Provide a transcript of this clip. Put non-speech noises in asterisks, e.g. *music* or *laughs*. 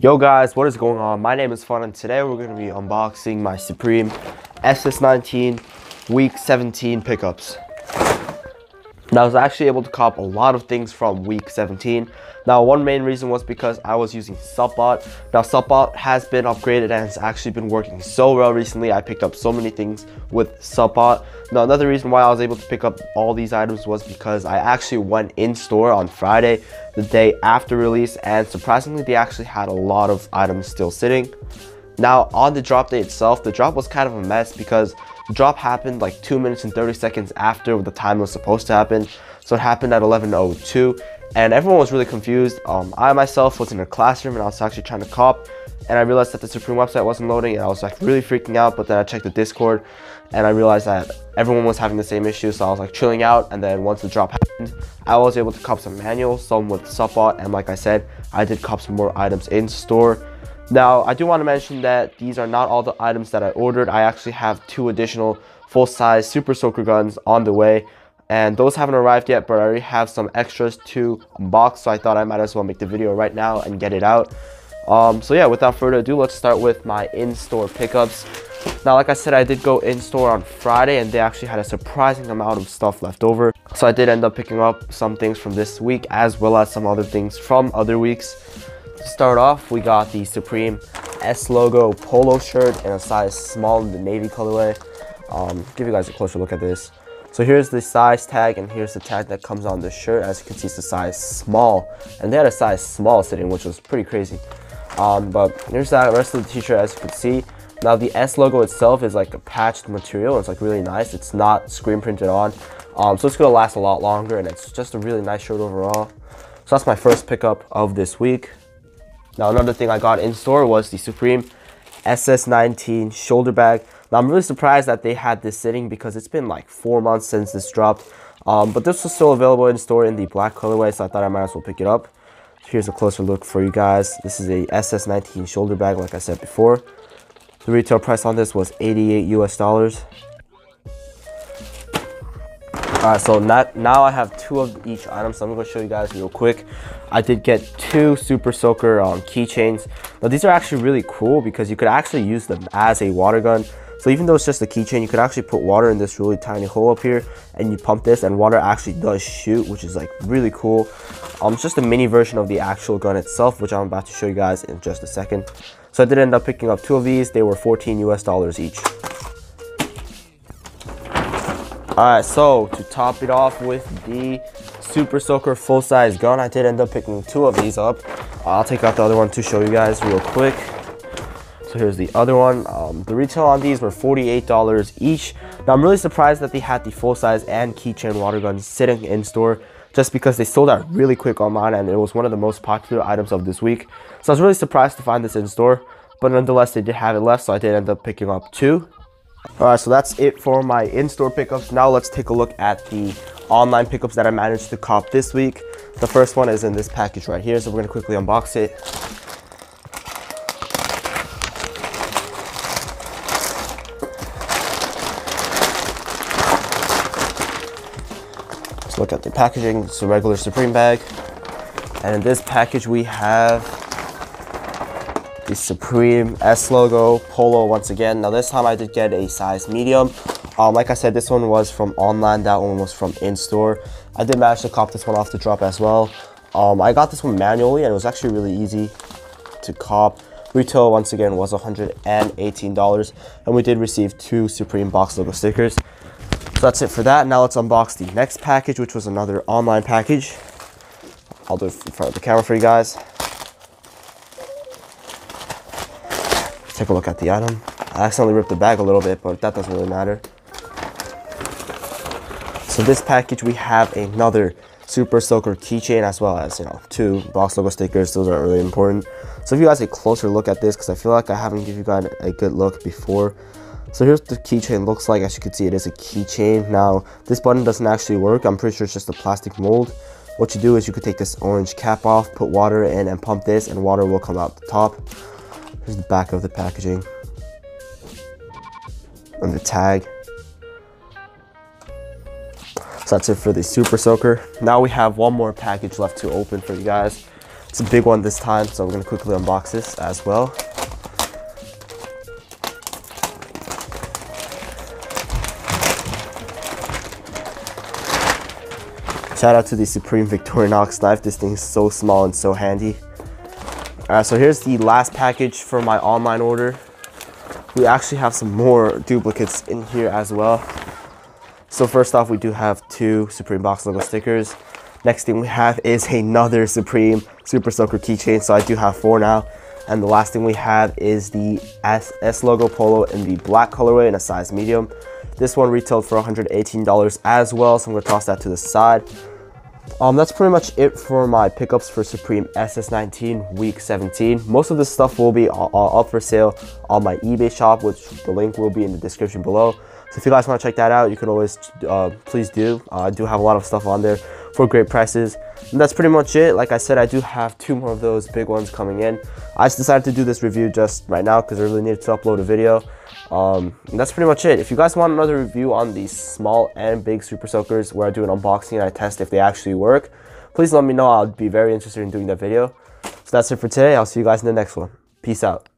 Yo guys, what is going on? My name is Fuun and today we're going to be unboxing my Supreme SS19 Week 17 pickups. Now I was actually able to cop a lot of things from Week 17. Now one main reason was because I was using SupBot. Now SupBot has been upgraded and it's actually been working so well recently. I picked up so many things with SupBot. Now another reason why I was able to pick up all these items was because I actually went in store on Friday, the day after release, and surprisingly they actually had a lot of items still sitting. Now on the drop day itself, the drop was kind of a mess because the drop happened like 2 minutes and 30 seconds after the time it was supposed to happen. So it happened at 11.02 and everyone was really confused. Um, I myself was in a classroom and I was actually trying to cop and I realized that the Supreme website wasn't loading and I was like really freaking out but then I checked the Discord and I realized that everyone was having the same issue so I was like chilling out and then once the drop happened I was able to cop some manuals, some with SupBot and like I said I did cop some more items in store. Now I do want to mention that these are not all the items that I ordered. I actually have two additional full-size Super Soaker guns on the way and those haven't arrived yet but I already have some extras to unbox so I thought I might as well make the video right now and get it out. Um, so yeah without further ado let's start with my in-store pickups. Now like I said I did go in-store on Friday and they actually had a surprising amount of stuff left over. So I did end up picking up some things from this week as well as some other things from other weeks to start off we got the Supreme S logo polo shirt in a size small in the navy colorway um, give you guys a closer look at this so here's the size tag and here's the tag that comes on the shirt. As you can see, it's the size small. And they had a size small sitting, which was pretty crazy. Um, but here's the rest of the t-shirt as you can see. Now the S logo itself is like a patched material. It's like really nice. It's not screen printed on. Um, so it's gonna last a lot longer and it's just a really nice shirt overall. So that's my first pickup of this week. Now another thing I got in store was the Supreme SS19 shoulder bag. Now, I'm really surprised that they had this sitting because it's been like four months since this dropped. Um, but this was still available in store in the black colorway, so I thought I might as well pick it up. Here's a closer look for you guys. This is a SS19 shoulder bag, like I said before. The retail price on this was 88 US dollars. Alright, so not, now I have two of each item, so I'm to show you guys real quick. I did get two Super Soaker um, keychains. Now these are actually really cool because you could actually use them as a water gun. So even though it's just a keychain, you could actually put water in this really tiny hole up here and you pump this and water actually does shoot, which is like really cool. Um, it's just a mini version of the actual gun itself, which I'm about to show you guys in just a second. So I did end up picking up two of these. They were 14 US dollars each. Alright, so to top it off with the Super Soaker full-size gun, I did end up picking two of these up. I'll take out the other one to show you guys real quick. So here's the other one. Um, the retail on these were $48 each. Now I'm really surprised that they had the full size and keychain water guns sitting in store just because they sold out really quick online and it was one of the most popular items of this week. So I was really surprised to find this in store, but nonetheless they did have it left so I did end up picking up two. Alright, so that's it for my in-store pickups. Now let's take a look at the online pickups that I managed to cop this week. The first one is in this package right here, so we're going to quickly unbox it. Let's look at the packaging. It's a regular Supreme bag. And in this package, we have the Supreme S logo polo once again. Now this time I did get a size medium. Um, like I said, this one was from online. That one was from in-store. I did manage to cop this one off the drop as well. Um, I got this one manually and it was actually really easy to cop. Retail once again was $118 and we did receive two Supreme box logo stickers So that's it for that. Now let's unbox the next package, which was another online package. I'll do it in front of the camera for you guys. Take a look at the item. I accidentally ripped the bag a little bit, but that doesn't really matter. So this package, we have another Super Soaker keychain as well as, you know, two box logo stickers. Those are really important. So if you guys a closer look at this, because I feel like I haven't given you guys a good look before. So here's the keychain looks like. As you can see, it is a keychain. Now, this button doesn't actually work. I'm pretty sure it's just a plastic mold. What you do is you could take this orange cap off, put water in, and pump this, and water will come out the top. Here's the back of the packaging. And the tag. So that's it for the Super Soaker. Now we have one more package left to open for you guys. It's a big one this time, so I'm gonna quickly unbox this as well. Shout out to the Supreme Victorinox knife. This thing is so small and so handy. Alright, so here's the last package for my online order. We actually have some more duplicates in here as well. So first off, we do have two Supreme Box logo stickers. Next thing we have is *laughs* another Supreme Super Soaker keychain. So I do have four now. And the last thing we have is the S, S logo polo in the black colorway in a size medium. This one retailed for $118 as well, so I'm gonna toss that to the side. Um, that's pretty much it for my pickups for Supreme SS19 week 17. Most of this stuff will be uh, uh, up for sale on my eBay shop, which the link will be in the description below. So if you guys want to check that out, you can always, uh, please do. Uh, I do have a lot of stuff on there for great prices. And that's pretty much it. Like I said, I do have two more of those big ones coming in. I just decided to do this review just right now because I really needed to upload a video. Um, that's pretty much it. If you guys want another review on these small and big Super Soakers where I do an unboxing and I test if they actually work, please let me know. I'd be very interested in doing that video. So that's it for today. I'll see you guys in the next one. Peace out.